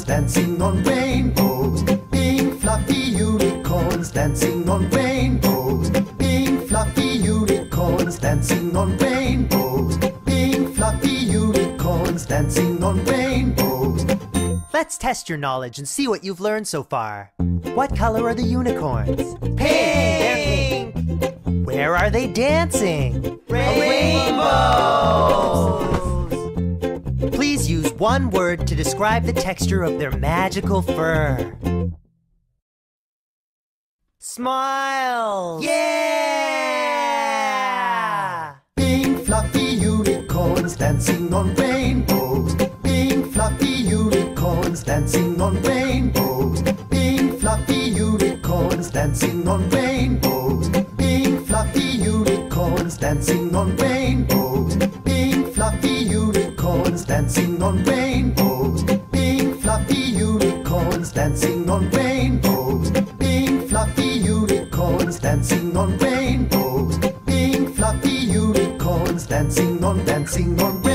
dancing on rainbows. Being fluffy unicorns dancing on rainbows. Being fluffy unicorns dancing on rainbows. Being fluffy unicorns dancing on rainbows. Let's test your knowledge and see what you've learned so far. What color are the unicorns? Pink! Pink. Where are they dancing? Rainbows! One word to describe the texture of their magical fur. Smile! Yeah! Being fluffy unicorns dancing on rainbows. Being fluffy unicorns dancing on rainbows. Being fluffy unicorns dancing on rainbows. Being fluffy unicorns dancing on rainbows. Dancing on rainbows. Being fluffy unicorns dancing on rainbows. Being fluffy unicorns dancing on rainbows. Being fluffy unicorns dancing on dancing on